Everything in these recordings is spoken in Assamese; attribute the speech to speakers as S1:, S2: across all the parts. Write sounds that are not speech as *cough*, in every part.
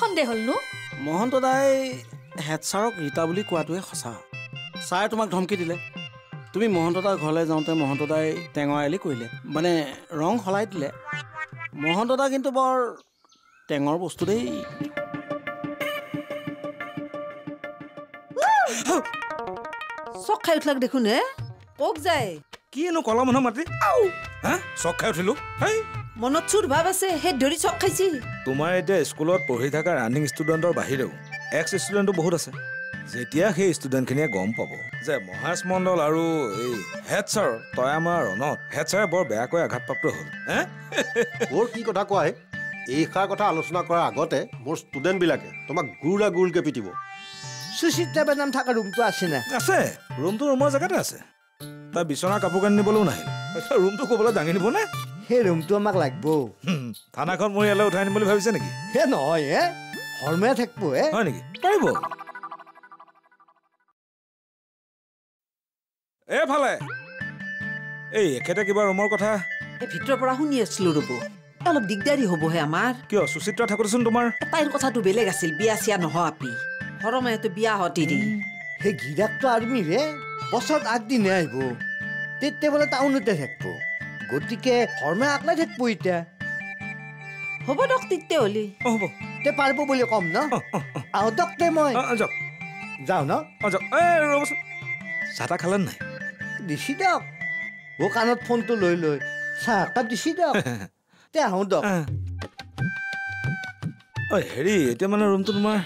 S1: সন্দেহ হ'লনো
S2: মহন্ত দাই হেড ছাৰক ৰীতা বুলি কোৱাটোৱে সঁচা। ছাৰে তোমাক ধমকি দিলে। তুমি মহন্ত দাৰ ঘৰলৈ যাওঁতে মহন্ত দাই টেঙৰালি কৰিলে। মানে ৰং সলাই দিলে। মহন্ত দা কিন্তু বৰ টেঙৰ বস্তু দেই।
S3: চক খাই উঠলাক দেখোন হে? কক যায়।
S4: কিনো কলা মানুহ মাতি চক খাই উঠিলো? হেই!
S3: মনত চুৰ ভাৱ আছে সেই ধৰি চক খাইছি।
S4: তোমাৰ এতিয়া স্কুলত পঢ়ি থকা ৰানিং ষ্টুডেণ্টৰ বাহিৰেও এক্স ষ্টুডেণ্টো বহুত আছে। যেতিয়া সেই ষ্টুডেণ্টখিনিয়ে গম পাব যে মহেশ মণ্ডল আৰু এই হেড ছাৰ তই আমাৰ ৰণত হেড ছাৰে বৰ বেয়াকৈ আঘাতপ্ৰাপ্ত হ'ল। হে?
S5: মোৰ কি কথা কোৱা হে? এইষাৰ কথা আলোচনা কৰাৰ আগতে মোৰ ষ্টুডেণ্টবিলাকে তোমাক গুৰলা গুৰলকৈ পিটিব।
S6: সুচিত্ৰা বেনাম থকা ৰুমটো আছে না?
S4: আছে। ৰুমটো ৰুমৰ জেগাতে আছে। তাই বিচনাৰ কাপোৰ কানি নিবলৈও নাহিল। ৰুমটো ক'বলৈ দাঙি নিবনে?
S6: সেই ৰুমটো আমাক লাগব।
S4: থানাখন মোৰ ইয়ালৈ উঠাই নিম বুলি ভাবিছে নেকি?
S6: হে নহয় হে হৰমে থাকিব হে
S4: হয় নেকি? পাৰিব। এইফালে এই এখেতে কিবা ৰুমৰ কথা?
S3: ভিতৰৰ পৰা শুনি আছিলো ৰ'ব। অলপ দিগদাৰী হ'বহে আমাৰ।
S4: কিয় সুচিত্ৰা থাকোঁতেচোন তোমাৰ?
S3: তাইৰ কথাটো বেলেগ আছিল বিয়া চিয়া নহয় আপি। হৰমায়েতো বিয়া হতিৰি
S6: সেই গিৰাকটো আৰ্মিৰ হে বছৰত আগদিনে আহিব। তেতিয়া বোলে টাউনতে থাকিব। গতিকে হৰমে আকলাই থাকিব এতিয়া।
S3: হ'ব দক তেতিয়া হ'লি
S4: অঁ হ'ব।
S6: তে পাৰিব বুলি ক'ম ন? আহতক তে মই। যাওঁ ন?
S4: ৰ'বচোন। চাহ তাহ খালে নাই?
S6: দিছি দিয়ক। অ কাণত ফোনটো লৈ লৈ। চাহ একাপ দিছি দিয়ক। *laughs* তে আহোঁ।
S4: ঐ হেৰি এতিয়া মানে ৰুমটো তোমাৰ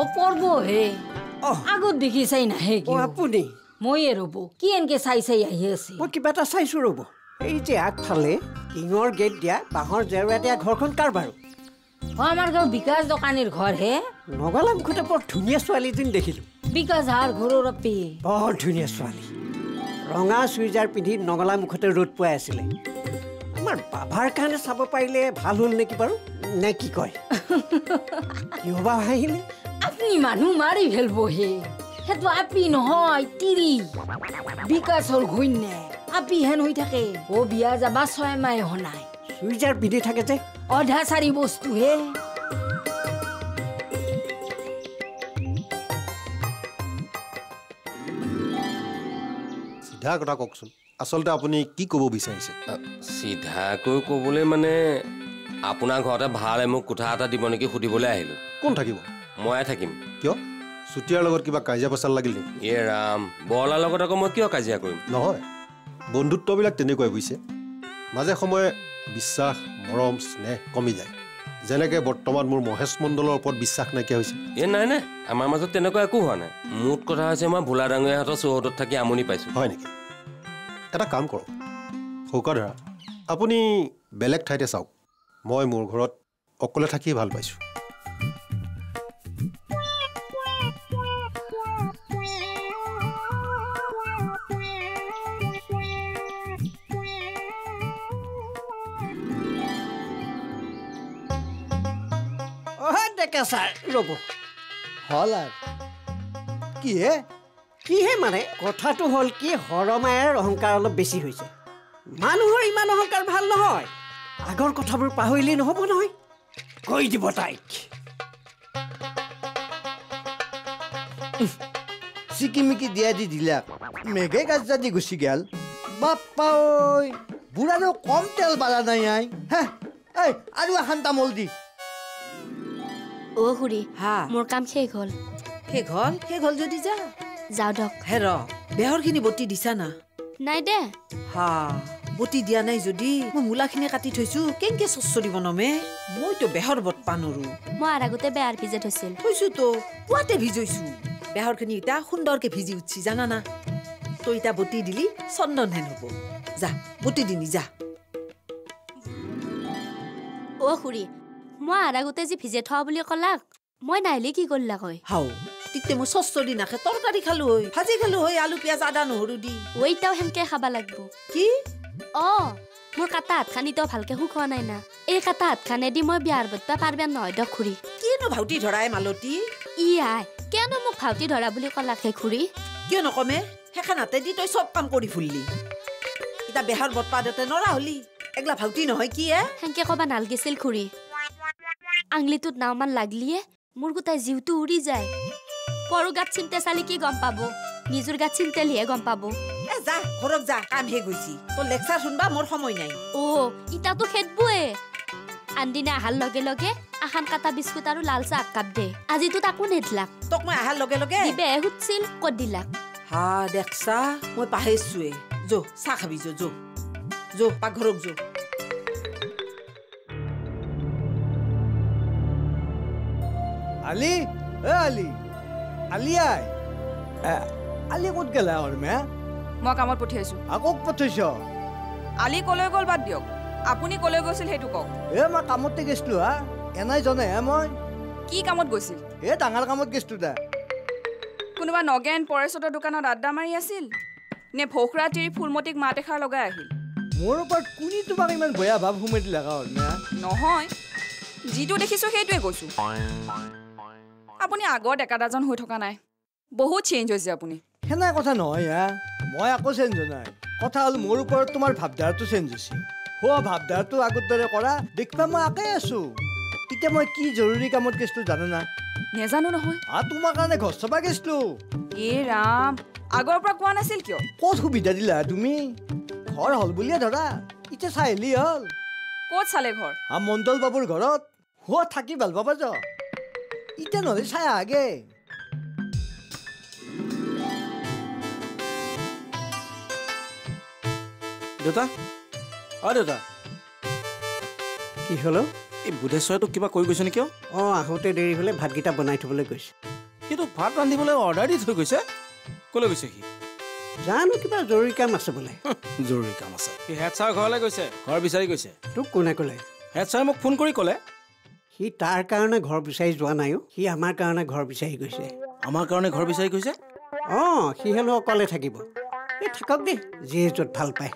S1: অ পৰ্ব হে। আগত দেখি নাহে
S7: আপুনি?
S1: ময়ে ৰ'ব কি এনকে চাই চাই আহি আছে?
S7: মই কিবা এটা চাইছো ৰ'ব। এই যে আগফালে টিঙৰ গেট দিয়া বাঁহৰ জেওৰা দিয়া ঘৰখন কাৰ বাৰু?
S1: অ আমাৰ গাঁও বিকাশ দোকানীৰ ঘৰ হে।
S7: নগালা মুখতে বৰ ধুনীয়া ছোৱালী দেখিলো।
S1: বিকাশ হাৰ ঘৰৰ আপি
S7: বৰ ধুনীয়া ছোৱালী। ৰঙা চুইজাৰ পিন্ধি নগলা মুখতে ৰ'দ পোৱাই আছিলে। আমাৰ বাবাৰ কাৰণে চাব পাৰিলে ভাল হ'ল নেকি বাৰু? নে কি কয়? *laughs* কিয় বা হাঁহিলে
S1: আপুনি মানুহ মাৰি ফেলব হে সেইটো আপি নহয় তিৰি। বিকাশৰ ঘৈণে আপি হেন হৈ থাকে। অ বিয়া যাবা ছয় মাহে হনাই।
S7: চুইজাৰ পিন্ধি থাকে যে।
S1: অধা চাৰি বস্তু হে
S5: চিধা কথা কওকচোন। আচলতে আপুনি কি ক'ব বিচাৰিছে?
S8: চিধাকৈ ক'বলৈ মানে আপোনাৰ ঘৰতে ভাল মোক কোঠা এটা দিব নেকি সুধিবলৈ আহিলোঁ।
S5: কোন থাকিব?
S8: ময়ে থাকিম।
S5: কিয়? চুতীয়াৰ লগত কিবা কাজিয়া পেচাল লাগিল নেকি?
S8: ইয়ে ৰাম বৰলাৰ লগত আকৌ মই কিয় কাজিয়া কৰিম?
S5: নহয় বন্ধুত্ববিলাক তেনেকুৱাই বুজিছে। মাজে সময়ে বিশ্বাস মৰম স্নেহ কমি যায়। যেনেকৈ বৰ্তমান মোৰ মহেশ মণ্ডলৰ ওপৰত বিশ্বাস নাইকিয়া হৈছে।
S8: এই নাই নাই আমাৰ মাজত তেনেকুৱা একো হোৱা নাই। মুঠ কথা হৈছে মই ভোলা ডাঙৰীয়াহঁতৰ চৌহদত থাকি আমনি পাইছোঁ।
S5: হয় নেকি? এটা কাম কৰক। সৌকাধৰা আপুনি বেলেগ ঠাইতে চাওক। মই মোৰ ঘৰত অকলে থাকিয়ে ভাল পাইছোঁ।
S7: ছাৰ ৰ'ব
S6: হ'ল আৰু কি হে
S7: কিহে মানে কথাটো হ'ল কি হৰমায়াৰ অহংকাৰ অলপ বেছি হৈছে মানুহৰ ইমান অহংকাৰ ভাল নহয় আগৰ কথাবোৰ পাহৰিলেই নহ'ব নহয় কৈ দিব তাইক
S6: চিকিমিকি দিয়া দি দিলা মেঘে কাজা দি গুচি গেল বাপ্পা ঐ বুঢ়াৰো কম তেল বালা নাই আই হে আৰু এখন তামোল দি
S9: অ খুৰী
S3: হা।
S9: মোৰ কাম শেষ হ'ল।
S3: শেষ হ'ল? শেষ হ'ল যদি যা।
S9: যাওঁ দক
S3: হে ৰ বেহৰখিনি বটি দিছা না?
S9: নাই দে।
S3: হা বটি দিয়া নাই যদি। মই মূলাখিনি কাটি থৈছো। কেনেকে চচ্চৰি বনামে মইতো বেহৰ বটপা নৰো
S9: মই আৰু আগতে বেয়াৰ ভিজে থৈছিল।
S3: থৈছো তো পুৱাতে ভিজৈছো বেহৰখিনি ইতা সুন্দৰকে ভিজি উঠছি জানা না? তই ইতা বটি দিলি চন্দন হেন হ'ব। যা বটি দিনি যা।
S9: অ খুৰী মই আৰু আগতে যি ভিজে থোৱা বুলি ক'লাক মই নাহিলে কি কৰিলা কয়?
S3: হাও তেতিয়া মই চচ্চৰি নাখে তৰকাৰী খালো হৈ ভাজি খালো হৈ আলু পিঁয়াজ আদা নহৰু দি।
S9: ঐতাও সেনকে খাবা লাগব।
S3: কি?
S9: অ
S10: মোৰ কাটা হাতখান এতিয়াও ভালকে শুকোৱা নাই না। এই কাটা হাতখানেদি মই বিয়াৰ বতবা পাৰবেন নহয় দক খুৰী।
S3: কিনো ভাউটি ধৰাই মালতী?
S10: ই আই কেনো মোক ভাউটি ধৰা বুলি ক'লাকে খুৰী?
S3: কিয় নকমে? সেইখন হাতেদি তই চব কাম কৰি ফুললি। এতিয়া বেহাৰ বটপা দেউতে নৰা হলি এগলা ভাউটি নহয় কি এ?
S10: সেনকে ক'বা নালগিছিল খুৰী। আঙলিটোত নাওমান লাগলিয়ে মোৰ গোটাই জিউটো উৰি যায়। পৰু গাত চিন্তে চালি কি গম পাব? নিজৰ গাত চিন্তেলিহে গম পাব।
S3: এ যা ঘৰত যা কাম হে গৈছি। তোৰ লেকচাৰ শুনবা মোৰ সময় নাই।
S10: অ ইটাতো খেদবোৱে। আনদিনা অহাৰ লগে লগে আখান কাটা বিস্কুট আৰু লাল চাহ কাপ দে। আজিতো তাকো নেদলাক।
S3: তোক মই অহাৰ লগে লগে
S10: দিবেহে সুধছিল ক'ত দিলাক?
S3: হা দেখছা মই পাহেছোৱে যো চাহ খাবি যো যো। যো পাকঘৰক যো।
S6: আলি এ আলি আলি আই এ, আলি ক'ত গেলা আৰু মে
S11: মই কামত পঠিয়াইছো।
S6: আকৌ পঠাইছ
S11: আলি কলৈ গ'ল বাদ দিয়ক। আপুনি কলৈ গৈছিল সেইটো কওক।
S6: এ মই কামতে গৈছিলো হা এনাই জনে হে মই।
S11: কি কামত গৈছিল?
S6: এ ডাঙৰ কামত গৈছিলো দা।
S11: কোনোবা নগেন পৰেশতৰ দোকানত আড্ডা মাৰি আছিল? নে ভোখৰা তিৰি ফুলমতিক মাত এষাৰ লগাই আহিল?
S6: মোৰ ওপৰত কোনে তোমাক ইমান বেয়া ভাৱ সোমাই দিলা
S11: নহয়। যিটো দেখিছো সেইটোৱে কৈছো। আপুনি আগৰ ডেকাদাজন হৈ থকা নাই। বহুত চেঞ্জ হৈছে আপুনি।
S6: সেনে কথা নহয় হা। মই আকৌ চেঞ্জ হোৱা নাই। কথা হ'ল মোৰ ওপৰত তোমাৰ ভাৱধাৰাটো চেঞ্জ হৈছে। হোৱা ভাৱধাৰাটো আগৰ দৰে কৰা দেখিবা মই আকে আছো। এতিয়া মই কি জৰুৰী কামত গৈছিলো জানা না?
S11: নেজানো নহয়।
S6: আ তোমাৰ কাৰণে ঘৰ চাবা গৈছিলো।
S11: এ ৰাম। আগৰ পৰা কোৱা নাছিল কিয়?
S6: ক'ত সুবিধা দিলা তুমি? ঘৰ হ'ল বুলিয়ে ধৰা। এতিয়া চাহিলি হ'ল।
S11: ক'ত চালে ঘৰ?
S6: আ মণ্ডল বাবুৰ ঘৰত। হোৱা থাকি ভাল পাবা যা এতিয়া নহ'লে চাই আগে
S2: দেউতা অ দেউতা
S7: কি হ'ল? অ?
S2: এই বুধেশ্বৰে তোক কিবা কৈ গৈছে নেকি? অ?
S7: অঁ আহোঁতে দেৰি হ'লে ভাতকেইটা বনাই থ'বলৈ কৈছে
S2: সি তোক ভাত ৰান্ধিবলৈ অৰ্ডাৰ দি থৈ গৈছে? ক'লৈ গৈছে সি?
S7: জানো কিবা জৰুৰী কাম আছে বোলে।
S2: জৰুৰী কাম আছে। সি হেড ছাৰ ঘৰলৈ গৈছে ঘৰ বিচাৰি গৈছে।
S7: তোক কোনে ক'লে?
S2: হেড ছাৰে মোক ফোন কৰি ক'লে।
S7: সি তাৰ কাৰণে ঘৰ বিচাৰি যোৱা নাইও সি আমাৰ কাৰণে ঘৰ বিচাৰি গৈছে।
S2: আমাৰ কাৰণে ঘৰ বিচাৰি গৈছে?
S7: অঁ সি হেনো অকলে থাকিব। এই থাকক দেই যিয়ে য'ত ভাল পায়।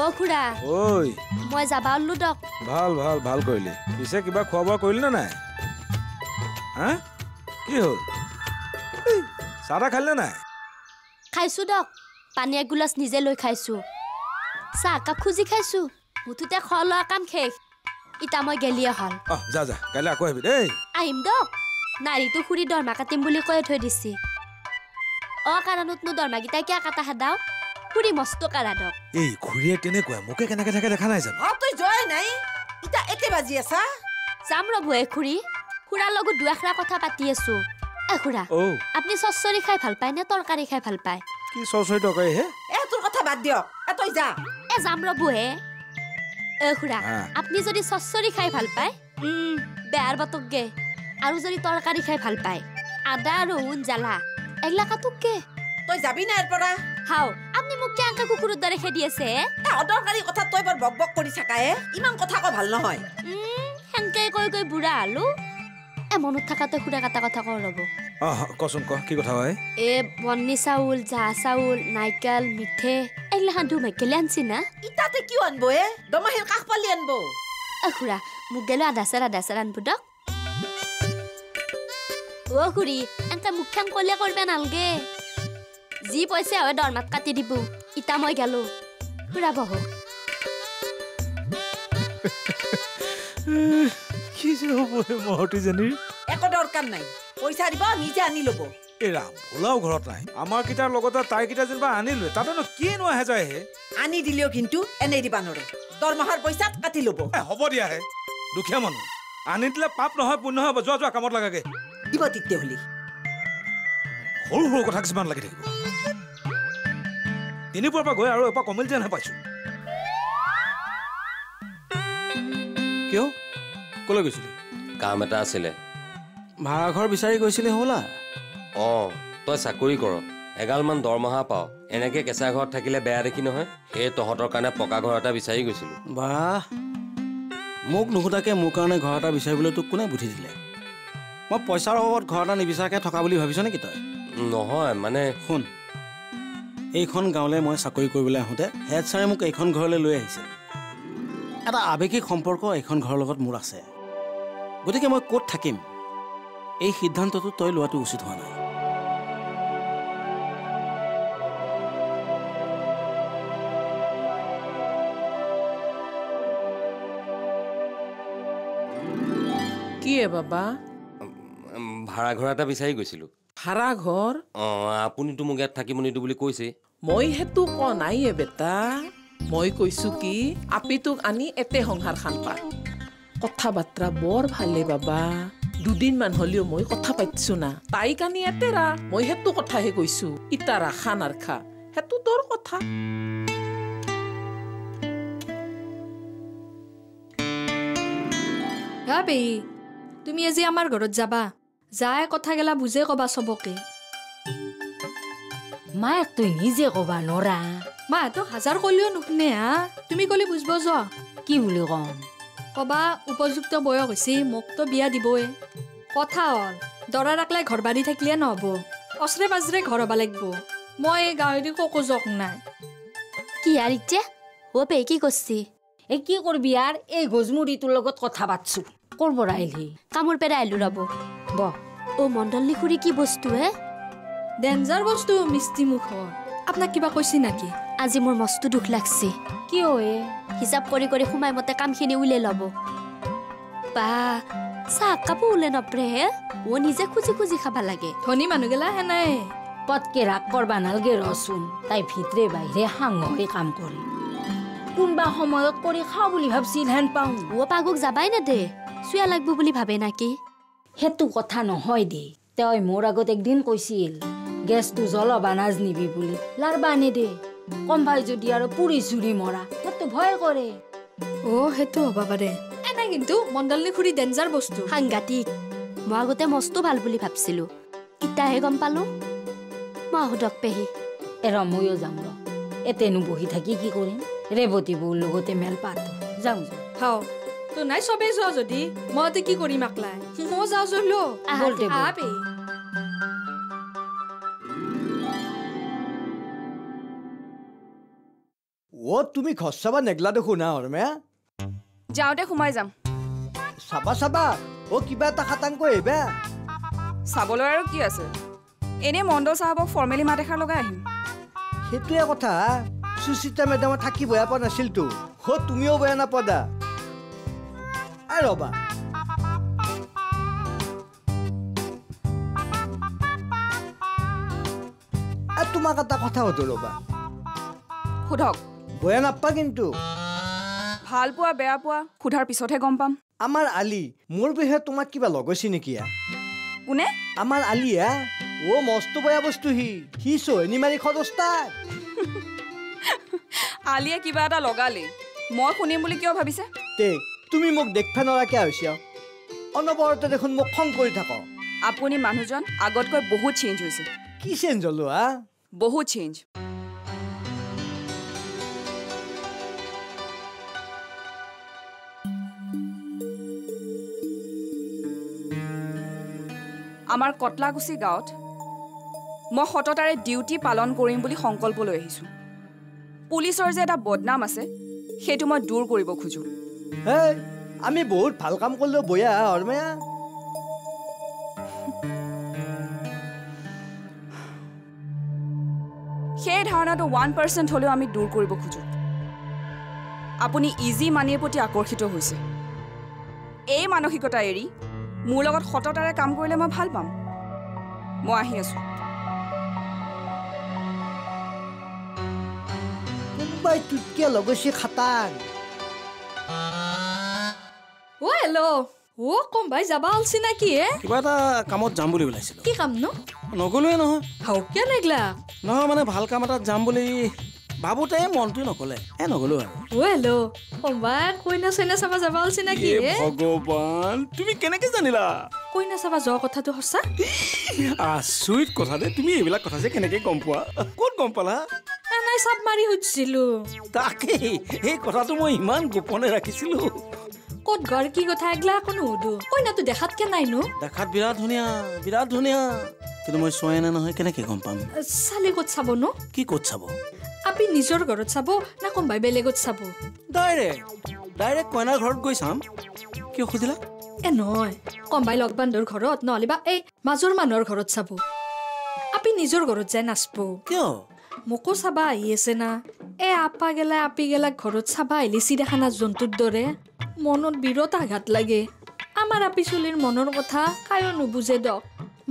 S10: অ খুৰা
S4: ঐ।
S10: মই যাবা ওলো দক।
S4: ভাল ভাল ভাল কৰিলি। পিছে কিবা খোৱা বোৱা কৰিলি নে নাই? হা? কি হ'ল? চাহ তাহ খালি নে নাই?
S10: খাইছো দক। পানী এগিলাচ নিজে লৈ খাইছো। চাহ একাপ খুজি খাইছো। মুঠতে খোৱা লোৱা কাম শেষ। ইতা মই গেলিয়ে হ'ল।
S4: অহ যা যা কাইলৈ আকৌ আহিবি দেই।
S10: আহিম দক। নাৰীটো খুৰী দৰমা কাটিম বুলি কৈ থৈ দিছি। অ কাৰণতনো দৰমাকেইটাই কিয় কাটা খেদাও খুৰী মস্ত কাৰা দক
S4: এই খুৰীয়ে তেনেকুৱা মোকে কেনেকে থাকে দেখা নাই জানো
S3: অ তই যোৱাই নাই এতিয়া একে বাজি আছা
S10: যাম ৰ'ব এ খুৰী খুৰাৰ লগত দুআষাৰা কথা পাতি আছো এ খুৰা
S4: অ
S10: আপুনি চচ্চৰি খাই ভাল পায় নে তৰকাৰী খাই ভাল পায়
S4: কি চৰচৰি তৰকাৰী হে
S3: এ তোৰ কথা বাদ দিয়ক এ তই যা
S10: এ যাম ৰ'ব হে এ খুৰা। আপুনি যদি চচ্চৰি খাই ভাল পায় উম, বেহাৰ বাটকগে আৰু যদি তৰকাৰী খাই ভাল পায় আদা ৰহুন জ্বালা এগলা কাটকগে
S3: তই যাবি না ইয়াৰ পৰা
S10: হাও আপুনি মোক কেনেকে কুকুৰৰ দৰে খেদি আছে?
S3: এ অদৰকাৰী কথা তই বৰ বক বক কৰি থাকা হে ইমান কথা কয় ভাল নহয়।
S10: উম, সেনকে কৈ কৈ বুঢ়া হলো এ মনত থাকাতে খুৰা কাটা কথা কওঁ ৰ'ব।
S4: অহ কচোন ক কি কথা হয়?
S10: এ বন্নি চাউল জাহা চাউল নাইকেল মিঠে এইগিলাখান ধুম মেকেলে আনছি না?
S3: ইতাতে কিয় আনব হে দমাহিৰ কাষ পালি আনব।
S10: অ খুৰা মোক গেলো আধা চেৰ আধা চেৰ আনব দক। অ খুৰী এনেকে মুখখান কলে কৰবে নালগে। যি পইচা হয় দৰমাত কাটি দিব। ইতা মই গেলো। খুৰা বহ।
S4: কি যে হ'ব মহতীজনীৰ
S3: একো দৰকাৰ নাই। পইচা দিব নিজে আনি ল'ব।
S4: এই ৰাম ভোলাও ঘৰত নাই। আমাৰ কেইটাৰ লগতে তাই কেইটা যেনিবা আনিলোৱে তাতেনো কিনো আহে যায় হে?
S3: আনি দিলেও কিন্তু এনেই দিবা নোৱাৰে। দৰমহাৰ পইচাত কাটি ল'ব।
S4: হ'ব দিয়া হে। দুখীয়া মানুহ আনি দিলে পাপ নহয় পুণ্য হ'ব যোৱা যোৱা কামত লাগাগে।
S3: দিব তেতিয়াহ'লে।
S4: সৰু সৰু কথা কিছুমান লাগি থাকিব। তিনিপুৰৰ পৰা গৈ আৰু এপাক কমিল যেনহে পাইছো।
S2: কিয়? ক'লৈ গৈছিলি?
S8: কাম এটা আছিলে।
S2: ভাড়াঘৰ বিচাৰি গৈছিলি হ'লা
S8: অঁ তই চাকৰি কৰ। এগালমান দৰমহা পাওঁ। এনেকে কেঁচা ঘৰত থাকিলে বেয়া দেখি নহয়। সেই তহঁতৰ কাৰণে পকা ঘৰ এটা বিচাৰি গৈছিলোঁ।
S2: বাহ! মোক নুসুধাকৈ মোৰ কাৰণে ঘৰ এটা বিচাৰিবলৈ তোক কোনে বুদ্ধি দিলে? মই পইচাৰ অভাৱত ঘৰ এটা নিবিচাৰাকৈ থকা বুলি ভাবিছ নেকি তই?
S8: নহয় মানে
S2: শুন। এইখন গাঁৱলৈ মই চাকৰি কৰিবলৈ আহোঁতে হেড ছাৰে মোক এইখন ঘৰলৈ লৈ আহিছিল এটা আৱেগিক সম্পৰ্ক এইখন ঘৰৰ লগত মোৰ আছে। গতিকে মই ক'ত থাকিম? এই সিদ্ধান্তটো তই লোৱাটো উচিত হোৱা নাই।
S12: কি এ বাবা?
S8: উম, ভাড়া ঘৰ এটা বিচাৰি গৈছিলোঁ।
S12: ভাড়া ঘৰ
S8: অঁ আপুনিতো মোক ইয়াত থাকিব নিদিওঁ বুলি কৈছে
S12: মই সেইটো ক নাই এ বেটা মই কৈছো কি আপি তোক আনি এতে সংসাৰ খান পা কথা বাৰ্তা বৰ ভালে বাবা দুদিনমান হলেও মই কথা পাতিছো না তাইক আনি এতেৰা মই সেইটো কথাহে কৈছো ইতাৰা খান আৰ খা সেইটো তোৰ কথা
S9: পেহী তুমি আজি আমাৰ ঘৰত যাবা যাই কথা গেলা বুজে কবা চবকে
S1: মায়েক তই নিজে ক'বা নৰা
S9: মাহঁতক হাজাৰ কলেও নুশুনে হা? তুমি ক'লে বুজব যোৱা।
S1: কি বুলি ক'ম?
S9: কবা উপযুক্ত বয়স হৈছে মোকতো বিয়া দিবই। কথা হ'ল দৰা ৰাখলাই ঘৰ বাৰী থাকিলে নহ'ব। অচৰে পাজৰে ঘৰ হ'ব লাগিব। মই এই গাঁৱেদি ককো জক নাই।
S10: কি ইচ্ছে? ও পে কি কৰছি
S1: এই কি কৰবি আৰ এই গজমুৰিটোৰ লগত কথা পাতছো। ক'ৰ পৰা আহিলি?
S10: কামুৰ পেৰে আইলু ৰব
S1: ব।
S10: ও মন্ডল খুৰি কি বস্তু হে?
S9: ডেঞ্জাৰ বস্তু মিষ্টি মুখৰ। আপোনাক কিবা কৈছে নেকি?
S10: আজি মোৰ মস্ত দুখ লাগছে।
S1: কি হয়
S10: হিচাপ কৰি কৰি সোমাই মতে কামখিনি উলিয়াই ল'ব। বা চাহ কাপো উলে নপৰে হে? ও নিজে খুজি খুজি খাবা লাগে।
S9: ধনী মানুহগিলা সেনাই
S1: পটকে ৰাগ কৰবা নালগে ৰচোন। তাই ভিতৰে বাহিৰে সাংঘৰি কাম কৰে। কোনবা সময়ত কৰি খাওঁ বুলি ভাবছিল হেন পাওঁ।
S10: ও পাগুক যাবাই নেদে চুয়া লাগব বুলি ভাবে নাকি?
S1: সেইটো কথা নহয় দে। তই মোৰ আগত একদিন কৈছিল গেছটো জ্বলাবা নাজনিবি বুলি। লাৰবা নেদে। কম ভাই যদি আৰু পুৰি চুৰি মৰা সেইটো ভয় কৰে।
S9: অ' সেইটো হ'ব পাৰে। এনে কিন্তু মণ্ডলী খুৰী ডেঞ্জাৰ বস্তু।
S10: সাংঘাতিক। মই আগতে মস্তো ভাল বুলি ভাবছিলো। ইতাহে গম পালো। মই সুধক পেহী।
S1: এৰ ময়ো যাম ৰ। এতেনো বহি থাকি কি কৰিম? ৰেৱতী বৌৰ লগতে মেল পাতো। যাওঁ যাওঁ।
S9: হাও। তো নাই চবেই যোৱা যদি? মইতে কি কৰিম আকলাই? মই যাওঁ জলো
S6: অ' তুমি ঘৰ চাবা নেগলা দেখোন না হৰমে
S11: যাওঁতে সোমাই যাম।
S6: চাবা চাবা। অ' কিবা এটা খাটাংকৈ আহিবা।
S11: চাবলৈ আৰু কি আছে? এনেই মণ্ডল চাহাবক ফৰ্মেলি মাত এষাৰ লগাই আহিম।
S6: সেইটোৱে কথা সুচিতা মেডামে থাকি বেয়া পোৱা নাছিলতো। অ' তুমিও বেয়া নাপাদা আই ৰবা। তোমাক এটা কথা সুধো ৰবা।
S11: সোধক।
S6: বেয়া নাপা কিন্তু।
S11: ভাল পোৱা বেয়া পোৱা সোধাৰ পিছতহে গম পাম।
S6: আমাৰ আলি মোৰ বিষয়ে তোমাক কিবা লগাইছে নেকি আ?
S11: কোনে?
S6: আমাৰ আলি অ' মস্ত বেয়া বস্তু সি। সি চহনি মাৰি খৰচতা *laughs*
S11: আলিয়ে কিবা এটা লগালেই মই শুনিম বুলি কিয় ভাবিছে?
S6: তে তুমি মোক দেখবা নৰাকে হৈছে অনবৰতে দেখোন মোক খং কৰি থাক।
S11: আপুনি মানুহজন আগতকৈ বহুত চেঞ্জ হৈছে।
S6: কি চেঞ্জ হলো হা
S11: বহুত চেঞ্জ আমাৰ কটলাকুছি গাঁৱত মই সততাৰে ডিউটি পালন কৰিম বুলি সংকল্প লৈ আহিছোঁ। পুলিচৰ যে এটা বদনাম আছে সেইটো মই দূৰ কৰিব খোজোঁ।
S6: আমি বহুত ভাল কাম কৰিলেও বয়া
S11: সেই ধাৰণাটো ওৱান পাৰ্চেণ্ট হ'লেও আমি দূৰ কৰিব খোজোঁ। আপুনি ইজি মানিৰ প্ৰতি আকৰ্ষিত হৈছে। এই মানসিকতা এৰি মোৰ লগত সততাৰে কাম কৰিলে মই ভাল পাম। মই আহি আছোঁ।
S6: কোনোবাই টুটকিয়া লগাইছে খাটাং।
S9: অ' হেল্ল' অ' কম ভাই যাবা ওলছি নাকি হে
S2: কিবা এটা কামত যাম বুলি ওলাইছিলোঁ।
S9: কি কাম ন?
S2: নগলোৱে নহয়।
S9: হাও কিয় নেগলা।
S2: নহয় মানে ভাল কাম এটাত যাম বুলি ভাবোতে মনটো নকলে। এ নগলো আৰু।
S9: অ' হেল্ল' কম ভাই কইনা চইনা চাবা যাবা ওলছি নাকি হে।
S2: ভগৱান তুমি কেনেকে জানিলা?
S9: কইনা চাবা যোৱা কথাটো সঁচা?
S2: আচৰিত কথা দে তুমি এইবিলাক কথা যে কেনেকে গম পোৱা? ক'ত গম পালা?
S9: নাই চাপ মাৰি সুধিছিলো।
S2: তাকেই সেই কথাটো মই ইমান গোপনে ৰাখিছিলো।
S9: ক'ত ঘৰ কি কথা এগলা একো নুসুধো। কইনাটো দেখাত কে নাইনো
S2: দেখাত বিৰাট ধুনীয়া বিৰাট ধুনীয়া। কিন্তু মই চোৱাই নাই নহয় কেনেকে গম পাম?
S9: চালি ক'ত চাব নো?
S2: কি ক'ত চাব?
S9: আপি নিজৰ ঘৰত চাব না কোনোবাই বেলেগত চাব?
S2: ডাইৰেক্ট ডাইৰেক্ট কইনাৰ ঘৰত গৈ চাম। কিয় সুধিলা?
S9: এ নহয় কম্বাই লগ বান্ধৰ ঘৰত নহ'লে বা এই মাজৰ মানুহৰ ঘৰত চাব। আপি নিজৰ ঘৰত যাই নাচব
S2: কিয়?
S9: মোকো চাবা আহি আছে না। এ আপা গেলা আপি গেলা ঘৰত চাবা আহিলে চিৰিয়াখানা জন্তুৰ দৰে। মনত বিৰত আঘাত লাগে। আমাৰ আপি চলিৰ মনৰ কথা কায়ো নুবুজে দক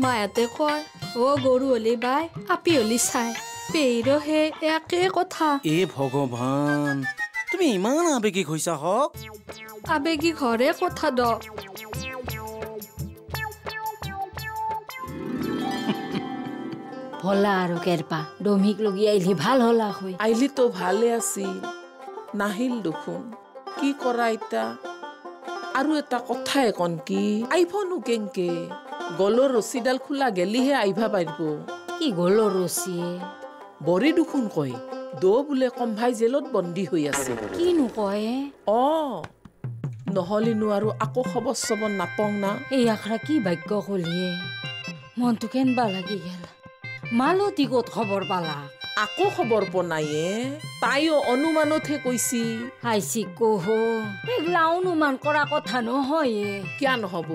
S9: মায়াতে কয় অ গৰু হলি বাই আপি হলি চাই। পেহিৰো হে একে কথা।
S2: এ ভগৱান তুমি ইমান আৱেগিক হৈছা হওক
S9: আবেগী ঘৰে কথা দক
S1: হলা আৰু কেৰপা ডমিক লগি আহিলে ভালো হলা হৈ।
S12: আহিলিতো ভালে আছিল নাহিল দেখোন। কি কৰা এতিয়া আৰু এটা কথাই কন কি আহিবনো কেংকে গলৰ ৰছীডাল খোলা গেলিহে আহিবা পাৰিব।
S1: কি গলৰ ৰছীয়ে
S12: বৰি দেখোন কয় দৌ বোলে কম্ভাই জেলত বন্দী হৈ আছে।
S1: কিনো কয়?
S12: অ নহলেনো আৰু আকৌ খবৰ চবৰ নাপাওঁ না।
S1: এই আখৰা কি ভাগ্য কলিয়ে? মনটো কেনবা লাগি গেল। মালতী ক'ত খবৰ পালা?
S12: আকৌ খবৰ পনায়ে তাইও অনুমানতহে কৈছি।
S1: আইছি কহ এইগিলা অনুমান কৰা কথা নহয়ে।
S12: কিয়া নহব?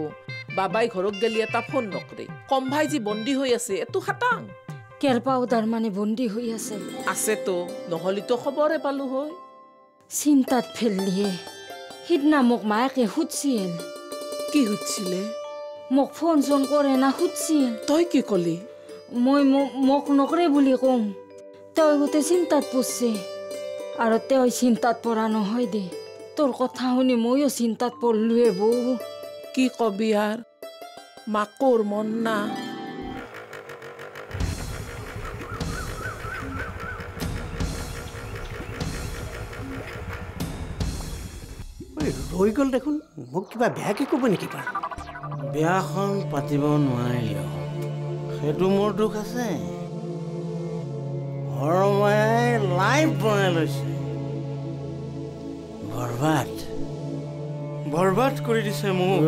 S12: বাবাই ঘৰত গেলি এটা ফোন নকৰে। কম্ভাই যি বন্দী হৈ আছে এইটো খাটাং।
S1: কেৰপাও তাৰমানে বন্দী হৈ আছে।
S12: আছেতো নহলেতো খবৰে পালো হয়।
S1: চিন্তাত ফেললিয়ে সিদিনা মোক মায়েকে সুধছিল
S12: কি সুধছিলে
S1: মোক ফোন চোন কৰে না সুধছিল
S12: তই কি কলি?
S1: মই মোক- নকৰে বুলি কওঁ তই গোটেই চিন্তাত পৰছে। আৰু তেওঁ চিন্তাত পৰা নহয় দে। তোৰ কথা শুনি ময়ো চিন্তাত পৰলোৱে বৌ।
S12: কি কবি আৰ? মাকৰ মন না।
S7: ৰৈ গ'ল দেখোন। মোক কিবা বেয়াকে ক'ব নেকি বাৰু
S2: বিয়াখন পাতিব নোৱাৰিলেও সেইটো মোৰ দুখ আছে। হৰমায়াই লাইফ বনাই লৈছে। বৰবাদ। বৰবাদ কৰি দিছে মোক।